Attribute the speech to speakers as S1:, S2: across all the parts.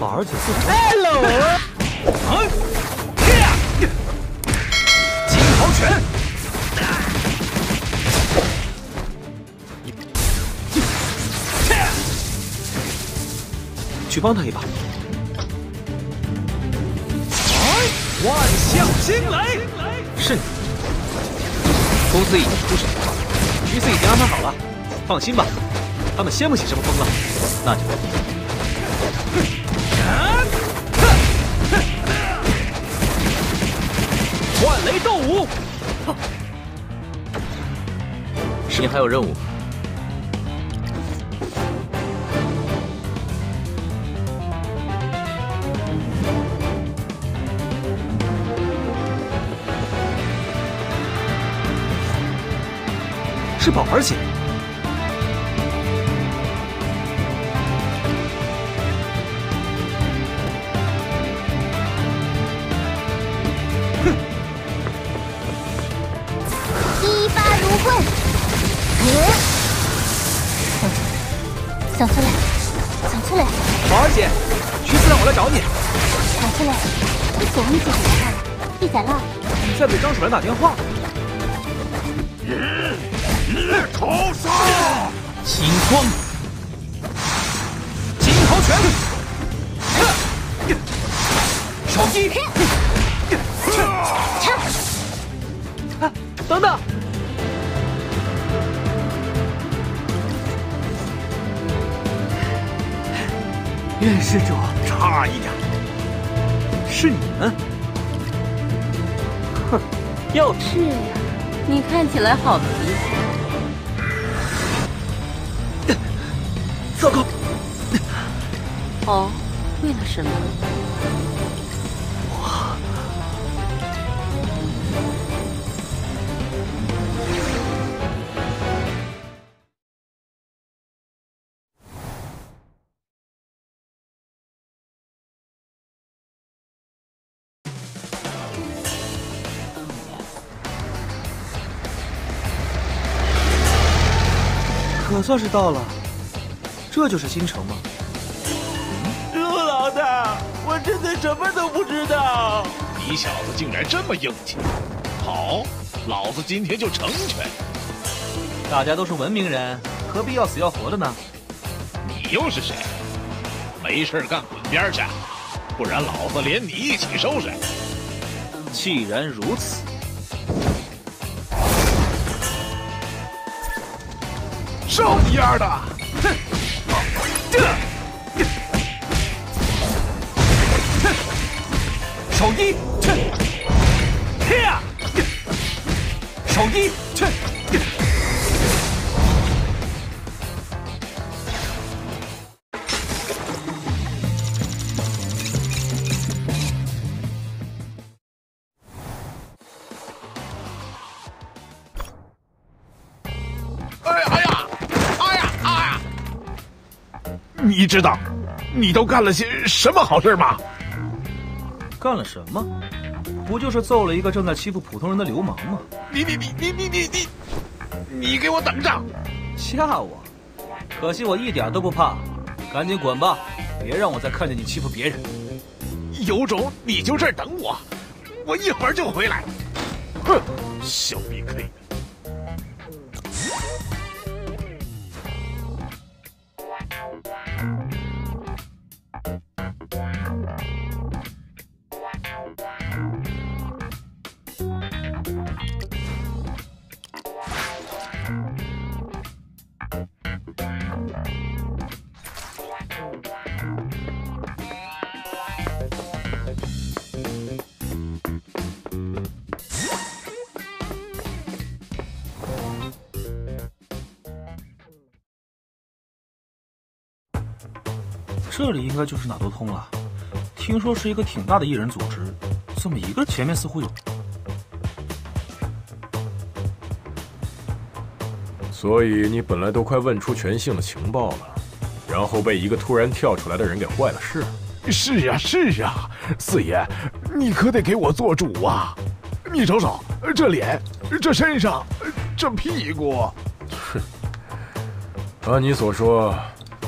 S1: 宝儿姐自己。
S2: Hello，啊，金豪拳，
S1: 去帮他一把。
S2: 万象惊雷，
S1: 是你。公司已经出手，局子已经安排好了，放心吧。他们掀不起什么风浪，那就你还有任务。是宝儿姐。
S3: 想出来，想出来，
S2: 宝儿姐，徐司让我来找你，
S3: 想出来，你总你姐姐的话了，你在哪？
S1: 你在给张主任打电话。
S2: 头杀，金光，金豪拳，手一，
S1: 啊，等等，
S2: 愿施主差一点，
S1: 是你们。哼，
S4: 又是呀，你看起来好疲
S1: 糟糕，
S4: 哦，为了什么？
S1: 可算是到了。这就是京城吗？
S5: 陆老大，我真的什么都不知道。
S6: 你小子竟然这么硬气！好，老子今天就成全你。
S1: 大家都是文明人，何必要死要活的呢？
S6: 你又是谁？没事干滚边去，不然老子连你一起收拾。
S1: 既然如此，
S6: 受你丫的！
S2: 哼！这，哼。手一，
S6: 你知道你都干了些什么好事吗？
S1: 干了什么？不就是揍了一个正在欺负普通人的流氓吗？
S6: 你你你你你你你，你给我等着！
S1: 吓我！可惜我一点都不怕，赶紧滚吧，别让我再看见你欺负别人。
S6: 有种你就这儿等我，我一会儿就回来。哼，小逼 K
S1: 这里应该就是哪都通了。听说是一个挺大的艺人组织，怎么一个前面似乎有。
S7: 所以你本来都快问出全姓的情报了，然后被一个突然跳出来的人给坏了事。
S6: 是呀是呀，四爷，你可得给我做主啊！你瞅瞅，这脸，这身上，这屁股。
S7: 哼，按你所说，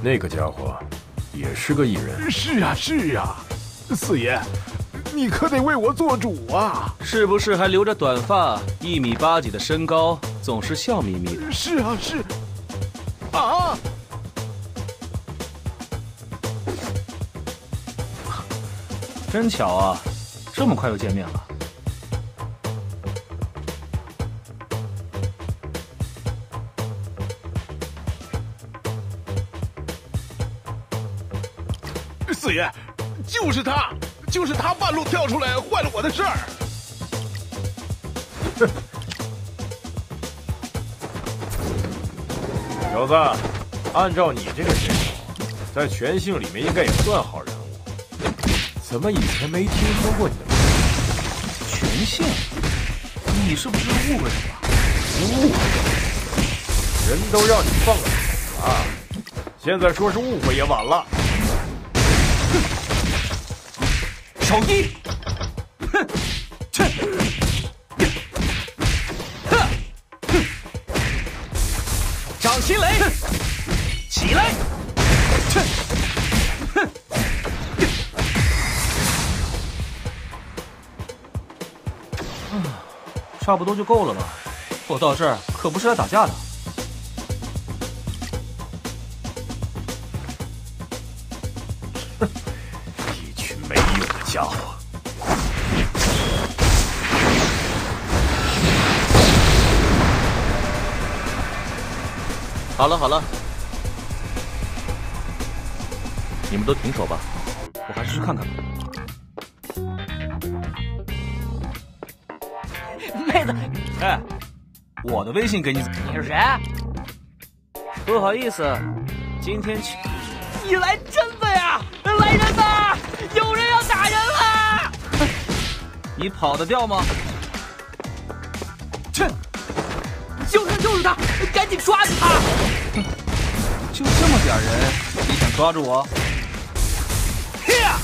S7: 那个家伙也是个艺人。
S6: 是啊，是啊，四爷，你可得为我做主啊！
S1: 是不是还留着短发，一米八几的身高，总是笑眯眯的？
S6: 是啊，是啊，
S1: 真巧啊，这么快就见面了。
S6: 四爷，就是他，就是他半路跳出来坏了我的事儿。
S7: 小子，按照你这个身手，在全姓里面应该也算好人物，怎么以前没听说过你的名字？
S1: 全姓，你是不是误会什么了？
S7: 误会？人都让你放了手了，现在说是误会也晚了。
S2: 手一，哼，去，哼，哼，掌心雷，起来，去，哼，
S1: 差不多就够了吧？我到这儿可不是来打架的。
S7: 家伙！
S1: 好了好了，你们都停手吧，我还是去看看吧。
S5: 妹子，
S1: 哎，我的微信给你，
S5: 你是谁？
S1: 不好意思，今天去。
S5: 你来真的呀！来人呐！有人要打人了！
S1: 你跑得掉吗？
S5: 去，就是就是他，赶紧抓住他！
S1: 就这么点人，你想抓住我？
S5: 呀！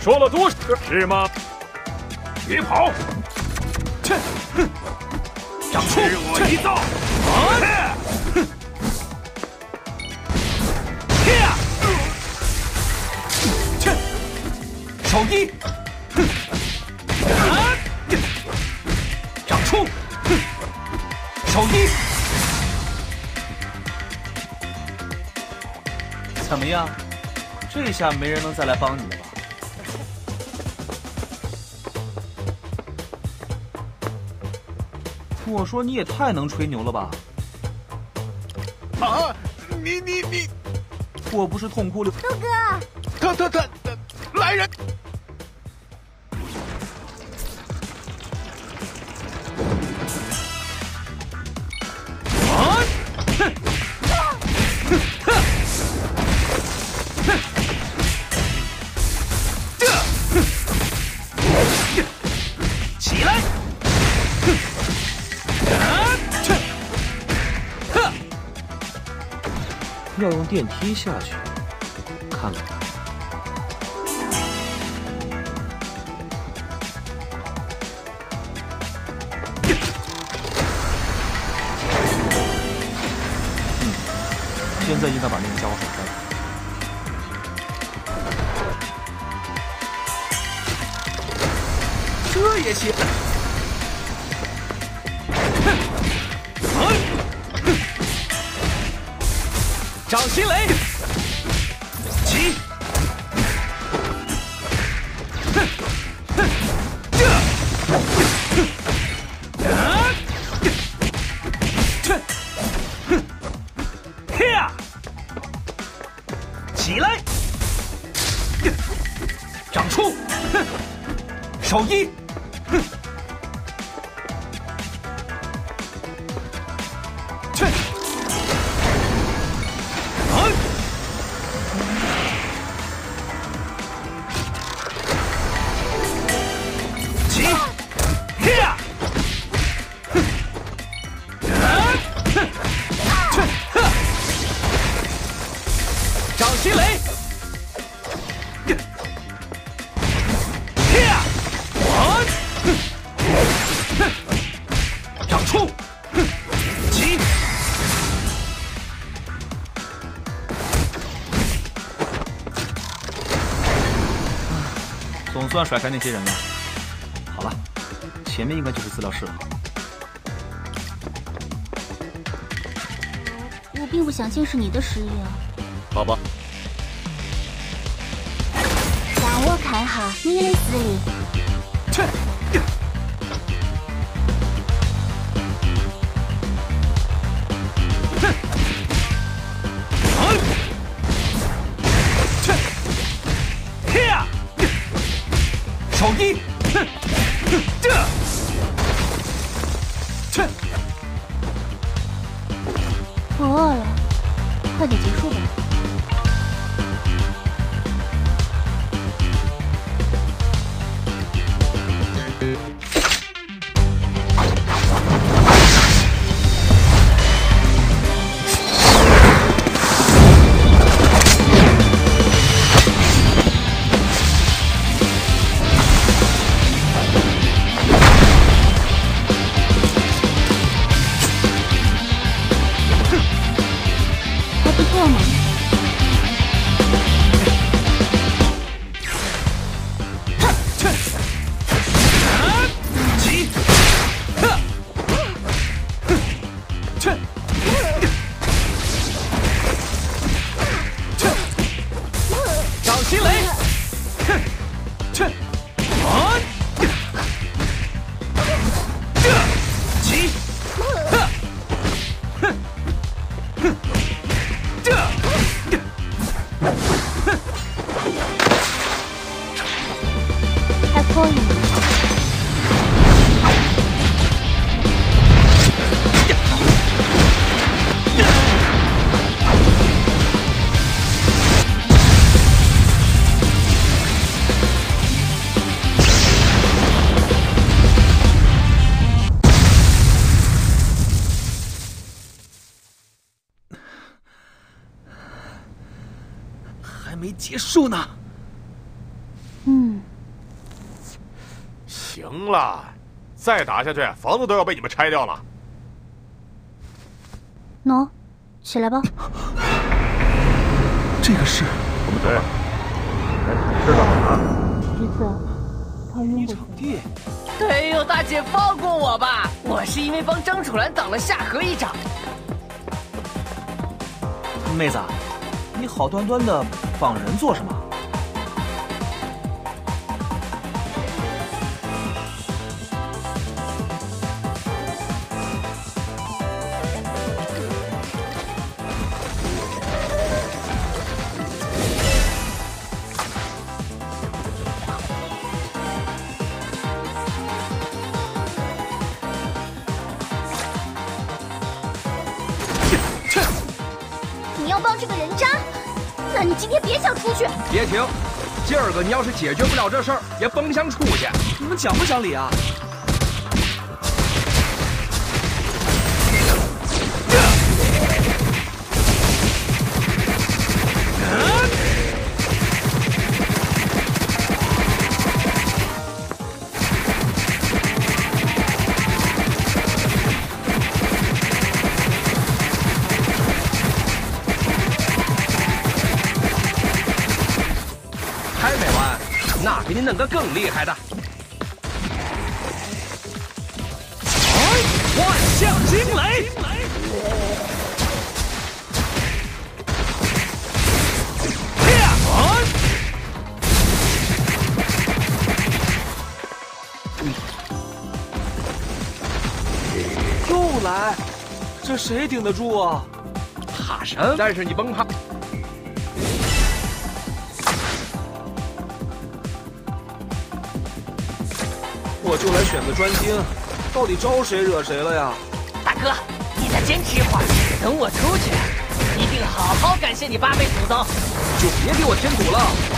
S7: 说了多少是吗？别跑！
S2: 切，哼，长出
S7: 我一刀！
S2: 啊！
S1: 么样？这下没人能再来帮你了吧？我说你也太能吹牛了吧！
S6: 啊，你你你，
S1: 我不是痛哭流。
S3: 豆哥，
S6: 他他他，来人！
S1: 要用电梯下去，看看。嗯，现在应该把那个家伙甩开了。
S2: 这也行。掌心雷，起，哼，哼，这，哼，啊，去，哼，呀，起来，长出，哼，手一，
S1: 总算甩开那些人了。好了，前面应该就是资料室了。
S3: 我并不想见识你的实力啊。
S7: 好吧，
S3: 让我看好你的实力。我饿了，快点结束吧。
S1: 没结束呢。
S3: 嗯，
S7: 行了，再打下去，房子都要被你们拆掉了。
S3: 喏，起来吧。
S1: 这个是
S7: 我们走吧。
S3: 橘子，他晕过去了。
S1: 地，
S5: 哎呦，大姐放过我吧！我是因为帮张楚岚挡了夏荷一掌。
S1: 妹子，你好端端的绑人做什么？
S3: 那你今天别想出去。
S2: 别停！今儿个你要是解决不了这事儿，也甭想出去。
S1: 你们讲不讲理啊？
S2: 那给你弄个更厉害的。万象惊雷！呀！
S1: 又来，这谁顶得住啊？
S2: 怕什么？但是你甭怕。
S1: 我就来选个专精，到底招谁惹谁了呀？
S5: 大哥，你再坚持一会儿，等我出去，一定好好感谢你八辈祖宗。
S1: 就别给我添堵了。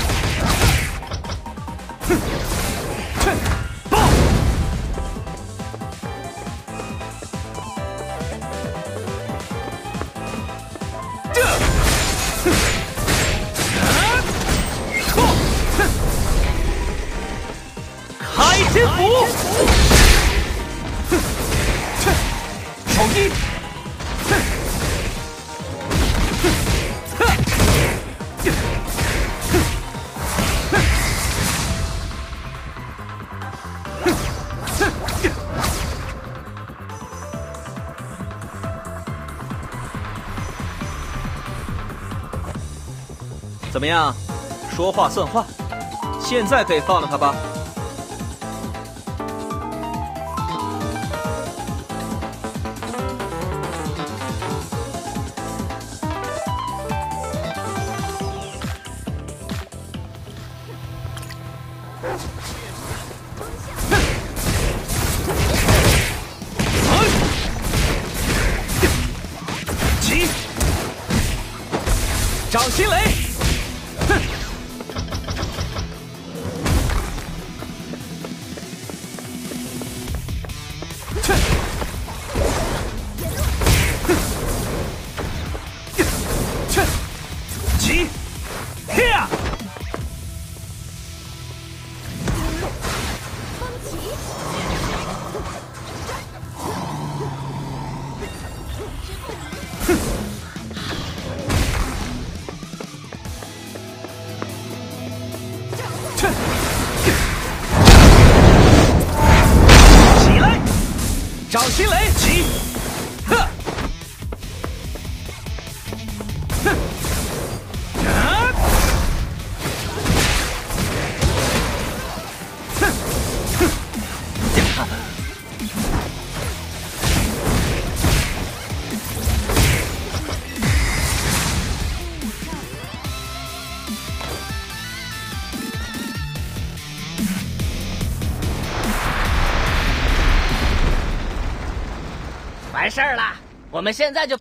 S2: 五，哼，小，哼，哼，哼，哼，哼，哼，哼，
S1: 怎么样？说话算话，现在可以放了他吧。
S2: 小心雷
S5: 没事了。我们现在就